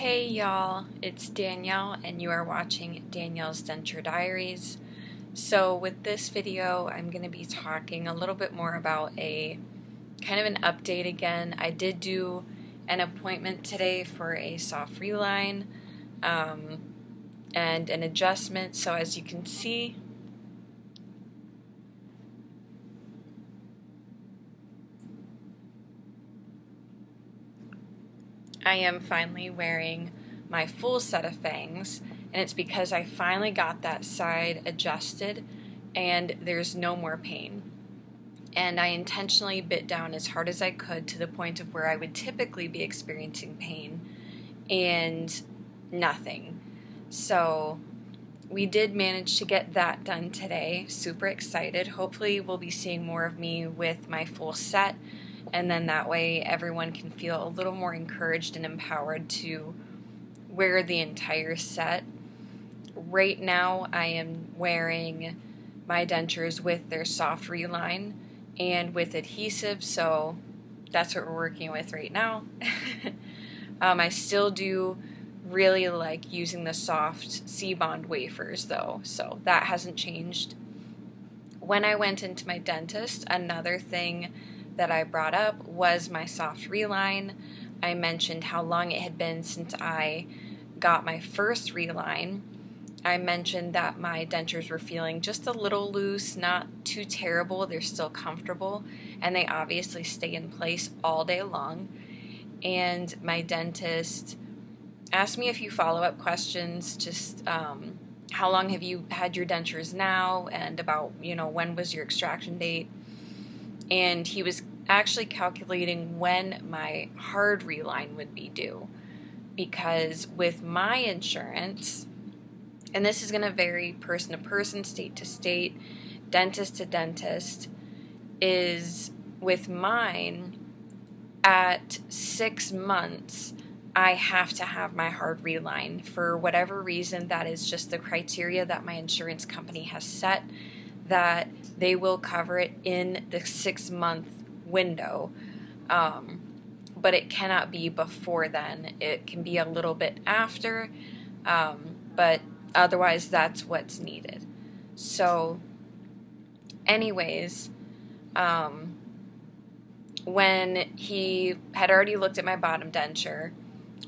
Hey y'all, it's Danielle and you are watching Danielle's Denture Diaries. So with this video, I'm going to be talking a little bit more about a kind of an update again. I did do an appointment today for a soft reline um, and an adjustment. So as you can see, I am finally wearing my full set of fangs, and it's because I finally got that side adjusted and there's no more pain. And I intentionally bit down as hard as I could to the point of where I would typically be experiencing pain and nothing. So we did manage to get that done today. Super excited. Hopefully, we'll be seeing more of me with my full set and then that way everyone can feel a little more encouraged and empowered to wear the entire set. Right now, I am wearing my dentures with their soft reline and with adhesive, so that's what we're working with right now. um, I still do really like using the soft Sea-Bond wafers though, so that hasn't changed. When I went into my dentist, another thing that I brought up was my soft reline. I mentioned how long it had been since I got my first reline. I mentioned that my dentures were feeling just a little loose, not too terrible. They're still comfortable, and they obviously stay in place all day long. And my dentist asked me a few follow up questions, just um, how long have you had your dentures now, and about, you know, when was your extraction date. And he was actually calculating when my hard reline would be due. Because with my insurance, and this is going to vary person to person, state to state, dentist to dentist, is with mine at six months. I have to have my hard reline. For whatever reason, that is just the criteria that my insurance company has set that they will cover it in the six month window. Um, but it cannot be before then. It can be a little bit after, um, but otherwise, that's what's needed. So, anyways, um, when he had already looked at my bottom denture,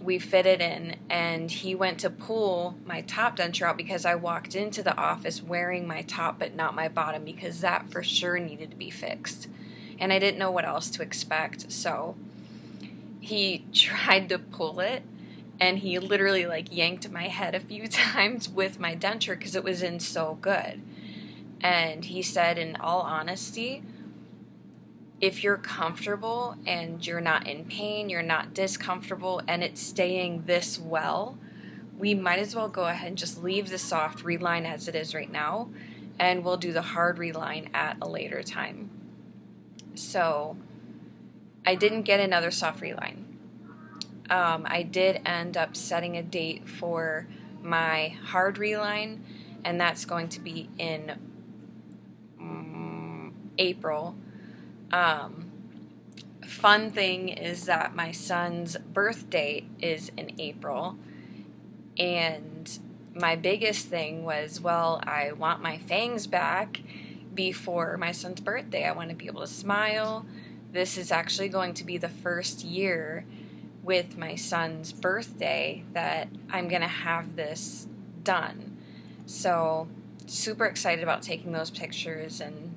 we fit it in, and he went to pull my top denture out because I walked into the office wearing my top but not my bottom because that for sure needed to be fixed and I didn't know what else to expect. So he tried to pull it and he literally like yanked my head a few times with my denture because it was in so good. And he said, in all honesty, if you're comfortable and you're not in pain, you're not discomfortable, and it's staying this well, we might as well go ahead and just leave the soft reline as it is right now, and we'll do the hard reline at a later time. So I didn't get another soft reline. Um, I did end up setting a date for my hard reline, and that's going to be in um, April. Um, fun thing is that my son's birthday is in April, and my biggest thing was well, I want my fangs back before my son's birthday. I want to be able to smile. This is actually going to be the first year with my son's birthday that I'm going to have this done. So, super excited about taking those pictures and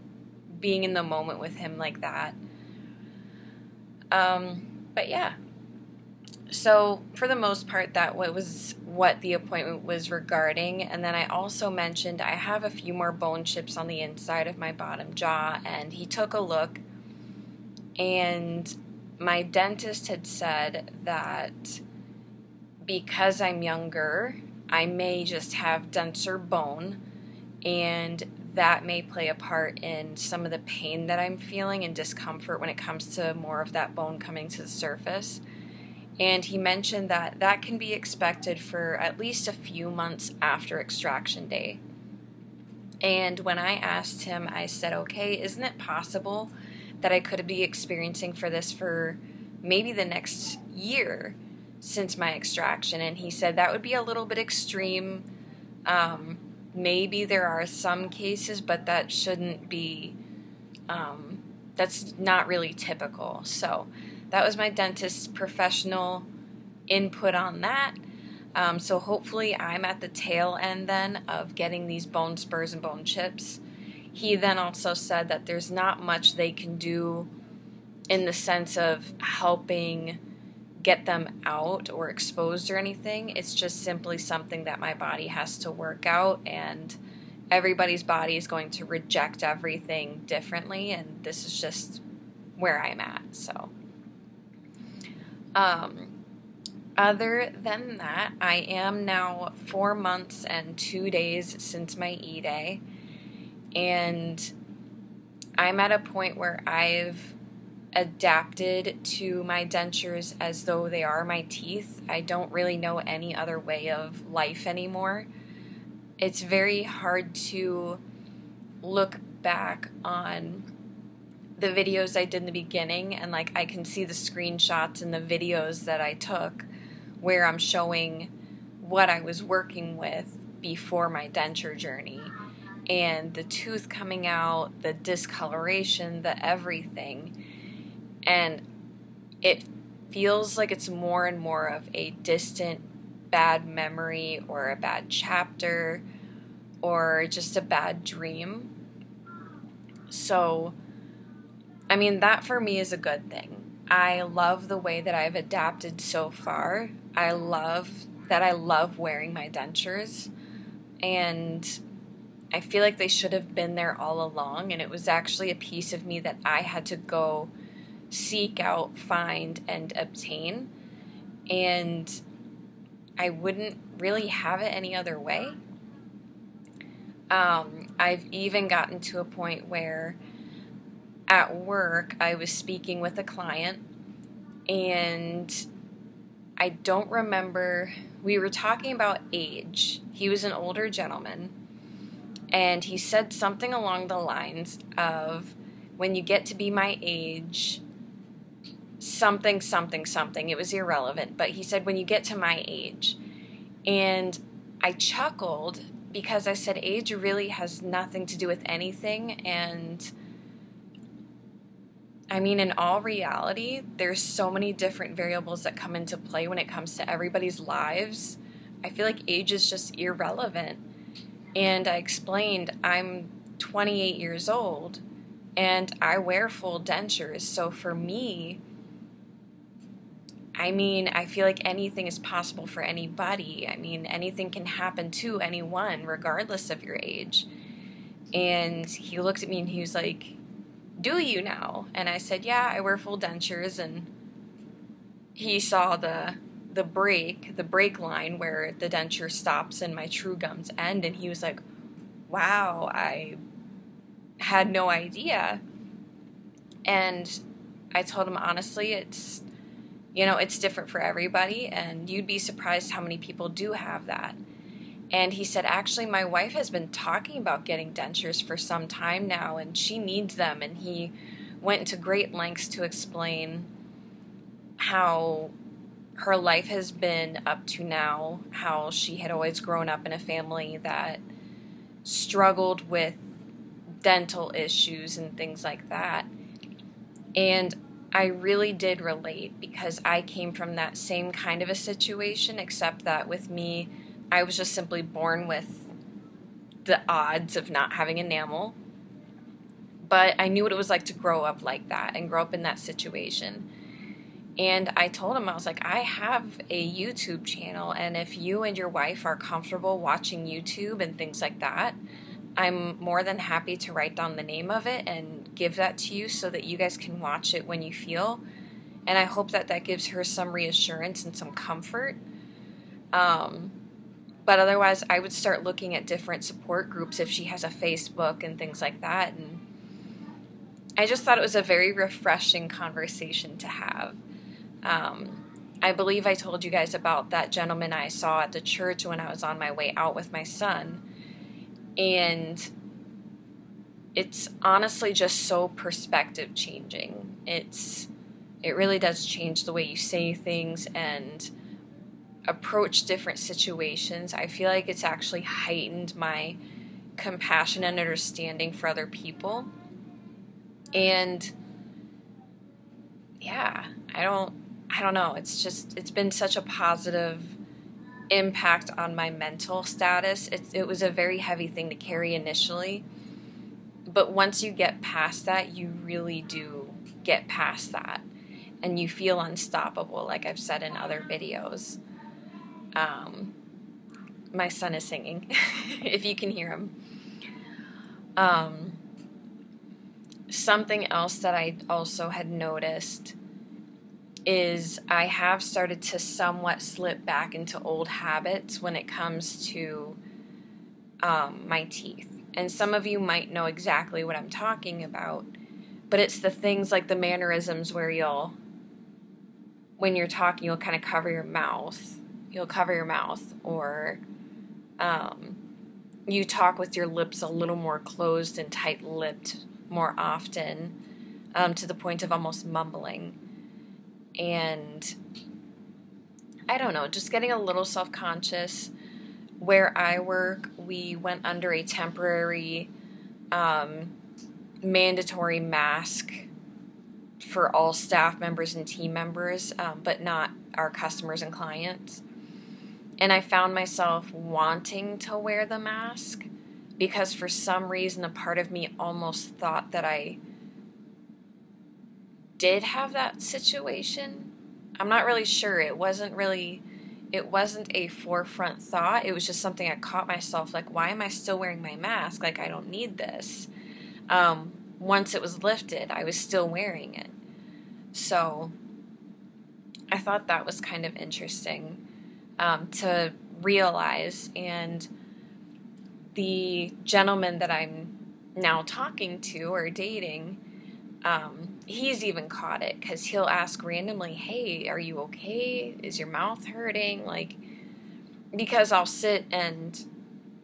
being in the moment with him like that. Um, but yeah. So, for the most part, that what was what the appointment was regarding. And then I also mentioned I have a few more bone chips on the inside of my bottom jaw, and he took a look. And my dentist had said that because I'm younger, I may just have denser bone, and that may play a part in some of the pain that I'm feeling and discomfort when it comes to more of that bone coming to the surface. And he mentioned that that can be expected for at least a few months after extraction day. And when I asked him, I said, okay, isn't it possible that I could be experiencing for this for maybe the next year? since my extraction. And he said that would be a little bit extreme. Um, maybe there are some cases, but that shouldn't be, um, that's not really typical. So that was my dentist's professional input on that. Um, so hopefully I'm at the tail end then of getting these bone spurs and bone chips. He then also said that there's not much they can do in the sense of helping get them out or exposed or anything. It's just simply something that my body has to work out and everybody's body is going to reject everything differently and this is just where I'm at. So um other than that, I am now four months and two days since my E Day, and I'm at a point where I've adapted to my dentures as though they are my teeth. I don't really know any other way of life anymore. It's very hard to look back on the videos I did in the beginning and like I can see the screenshots and the videos that I took where I'm showing what I was working with before my denture journey and the tooth coming out, the discoloration, the everything. And it feels like it's more and more of a distant bad memory or a bad chapter or just a bad dream. So, I mean, that for me is a good thing. I love the way that I've adapted so far. I love that I love wearing my dentures. And I feel like they should have been there all along. And it was actually a piece of me that I had to go seek out, find, and obtain. And I wouldn't really have it any other way. Um, I've even gotten to a point where at work, I was speaking with a client, and I don't remember. We were talking about age. He was an older gentleman, and he said something along the lines of, When you get to be my age, something, something, something. It was irrelevant, but he said, When you get to my age. And I chuckled because I said, Age really has nothing to do with anything, and I mean, in all reality, there's so many different variables that come into play when it comes to everybody's lives. I feel like age is just irrelevant. And I explained I'm 28 years old and I wear full dentures. So for me, I mean, I feel like anything is possible for anybody. I mean, anything can happen to anyone, regardless of your age. And he looked at me and he was like, do you now? And I said, Yeah, I wear full dentures. And he saw the the break, the break line where the denture stops and my true gums end, and he was like, Wow, I had no idea. And I told him honestly, it's you know, it's different for everybody, and you'd be surprised how many people do have that. And he said, Actually, my wife has been talking about getting dentures for some time now, and she needs them. And he went to great lengths to explain how her life has been up to now, how she had always grown up in a family that struggled with dental issues and things like that. And I really did relate because I came from that same kind of a situation, except that with me, I was just simply born with the odds of not having enamel. But I knew what it was like to grow up like that and grow up in that situation. And I told him, I was like, I have a YouTube channel, and if you and your wife are comfortable watching YouTube and things like that, I'm more than happy to write down the name of it and give that to you so that you guys can watch it when you feel. And I hope that that gives her some reassurance and some comfort. Um, but otherwise, I would start looking at different support groups if she has a Facebook and things like that. And I just thought it was a very refreshing conversation to have. Um, I believe I told you guys about that gentleman I saw at the church when I was on my way out with my son. And it's honestly just so perspective changing. It's it really does change the way you say things and approach different situations. I feel like it's actually heightened my compassion and understanding for other people. And yeah, I don't I don't know. It's just it's been such a positive impact on my mental status. It it was a very heavy thing to carry initially. But once you get past that, you really do get past that and you feel unstoppable like I've said in other videos. Um, my son is singing, if you can hear him. Um, something else that I also had noticed is I have started to somewhat slip back into old habits when it comes to um, my teeth. And some of you might know exactly what I'm talking about, but it's the things like the mannerisms where you'll, when you're talking, you'll kind of cover your mouth. You'll cover your mouth, or um, you talk with your lips a little more closed and tight lipped more often um, to the point of almost mumbling. And I don't know, just getting a little self conscious. Where I work, we went under a temporary um, mandatory mask for all staff members and team members, um, but not our customers and clients. And I found myself wanting to wear the mask because for some reason a part of me almost thought that I did have that situation. I'm not really sure. It wasn't really it wasn't a forefront thought. It was just something I caught myself like why am I still wearing my mask? Like I don't need this. Um, once it was lifted, I was still wearing it. So I thought that was kind of interesting um, to realize and the gentleman that I'm now talking to or dating, um, he's even caught it because he'll ask randomly, Hey, are you okay? Is your mouth hurting? Like, because I'll sit and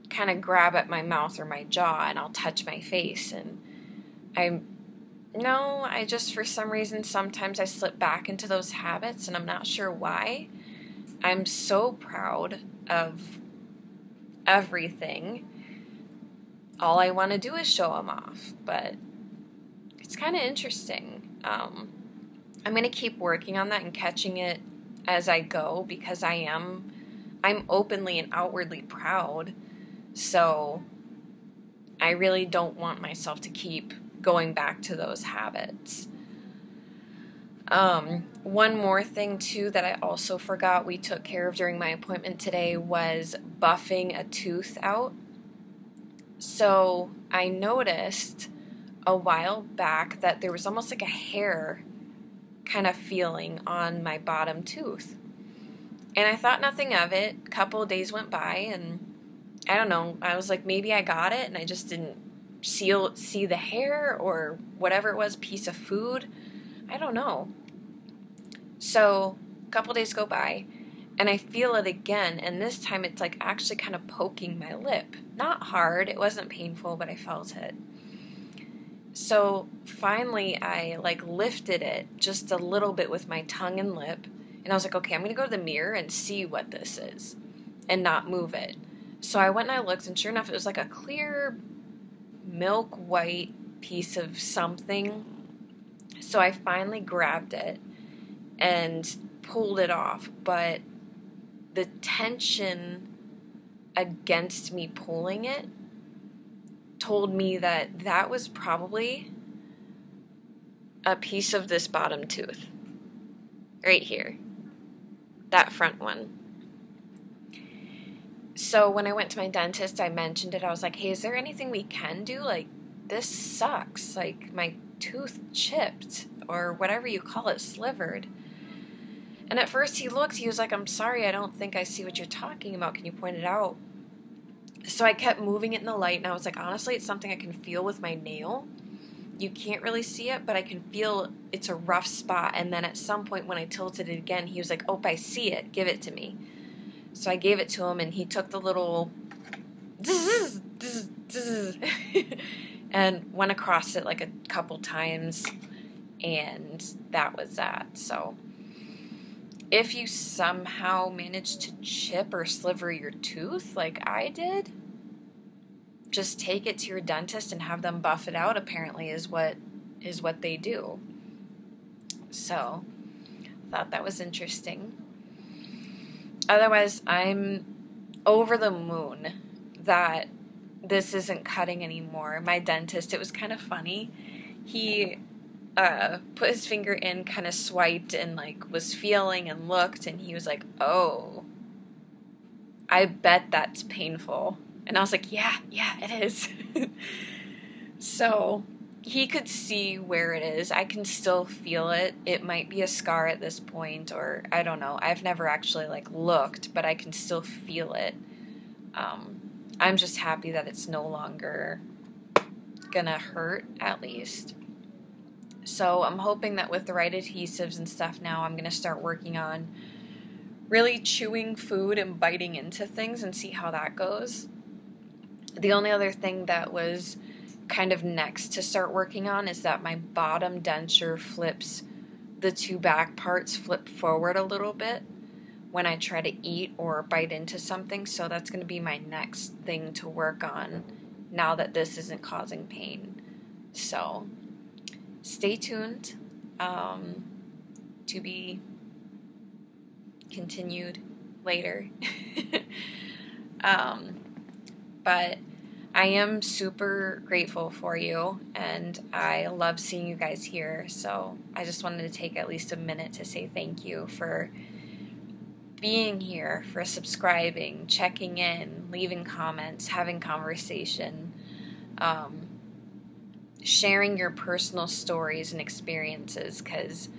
kind of grab at my mouth or my jaw and I'll touch my face. And I'm, no, I just, for some reason, sometimes I slip back into those habits and I'm not sure why. I'm so proud of everything all I want to do is show them off. But it's kind of interesting. Um, I'm going to keep working on that and catching it as I go because I am I'm openly and outwardly proud. So I really don't want myself to keep going back to those habits. Um, one more thing, too, that I also forgot we took care of during my appointment today was buffing a tooth out. So I noticed a while back that there was almost like a hair kind of feeling on my bottom tooth. And I thought nothing of it. A couple days went by and I don't know, I was like maybe I got it and I just didn't see see the hair or whatever it was, piece of food. I don't know. So, a couple days go by and I feel it again, and this time it's like actually kind of poking my lip. Not hard, it wasn't painful, but I felt it. So finally, I like lifted it just a little bit with my tongue and lip, and I was like, okay, I'm gonna go to the mirror and see what this is and not move it. So I went and I looked, and sure enough, it was like a clear milk white piece of something. So I finally grabbed it and pulled it off, but the tension against me pulling it told me that that was probably a piece of this bottom tooth. Right here. That front one. So when I went to my dentist, I mentioned it. I was like, hey, is there anything we can do? Like, this sucks. Like, my tooth chipped, or whatever you call it, slivered. And at first he looked, he was like, I'm sorry, I don't think I see what you're talking about. Can you point it out? So I kept moving it in the light, and I was like, honestly, it's something I can feel with my nail. You can't really see it, but I can feel it's a rough spot. And then at some point, when I tilted it again, he was like, Oh, I see it. Give it to me. So I gave it to him, and he took the little and went across it like a couple times, and that was that. So if you somehow manage to chip or sliver your tooth like I did, just take it to your dentist and have them buff it out apparently is what is what they do. So, thought that was interesting. Otherwise, I'm over the moon that this isn't cutting anymore. My dentist, it was kind of funny. He uh, put his finger in, kind of swiped, and like was feeling and looked, and he was like, "Oh, I bet that's painful." And I was like, "Yeah, yeah, it is." so he could see where it is. I can still feel it. It might be a scar at this point, or I don't know. I've never actually like looked, but I can still feel it. Um, I'm just happy that it's no longer gonna hurt, at least. So I'm hoping that with the right adhesives and stuff now, I'm going to start working on really chewing food and biting into things and see how that goes. The only other thing that was kind of next to start working on is that my bottom denture flips, the two back parts flip forward a little bit when I try to eat or bite into something. So that's going to be my next thing to work on now that this isn't causing pain. So stay tuned um, to be continued later. um, but I am super grateful for you and I love seeing you guys here. So I just wanted to take at least a minute to say thank you for being here, for subscribing, checking in, leaving comments, having conversation. Um, sharing your personal stories and experiences because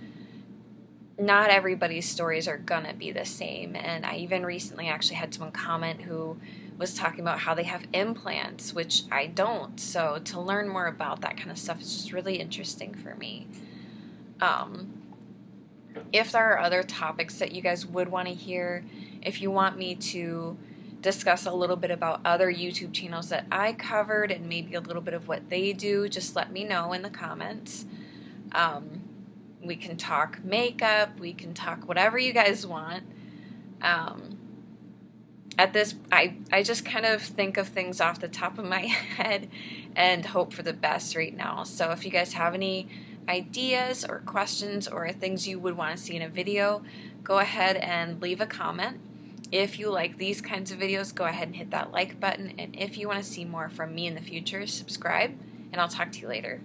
not everybody's stories are gonna be the same. And I even recently actually had someone comment who was talking about how they have implants, which I don't. So to learn more about that kind of stuff is just really interesting for me. Um, if there are other topics that you guys would want to hear, if you want me to discuss a little bit about other YouTube channels that I covered and maybe a little bit of what they do, just let me know in the comments. Um, we can talk makeup, we can talk whatever you guys want. Um, at this, I, I just kind of think of things off the top of my head and hope for the best right now. So if you guys have any ideas or questions or things you would want to see in a video, go ahead and leave a comment. If you like these kinds of videos, go ahead and hit that like button. And if you want to see more from me in the future, subscribe, and I'll talk to you later.